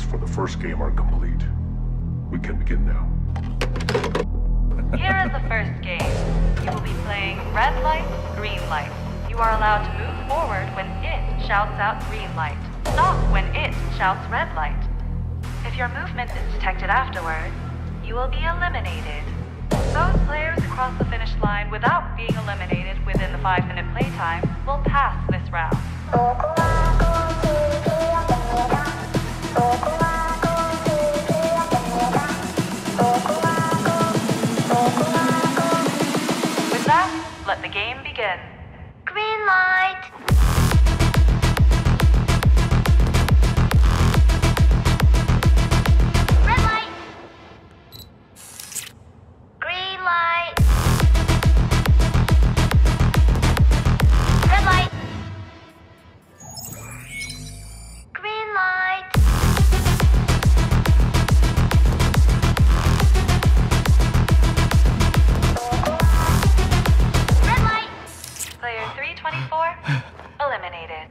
for the first game are complete. We can begin now. Here is the first game. You will be playing red light, green light. You are allowed to move forward when it shouts out green light. Stop when it shouts red light. If your movement is detected afterward, you will be eliminated. Those players who cross the finish line without being eliminated within the five minute playtime will pass this round. Let the game begin. Green light. eliminated.